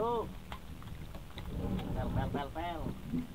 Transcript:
bro. Pel pel pel pel.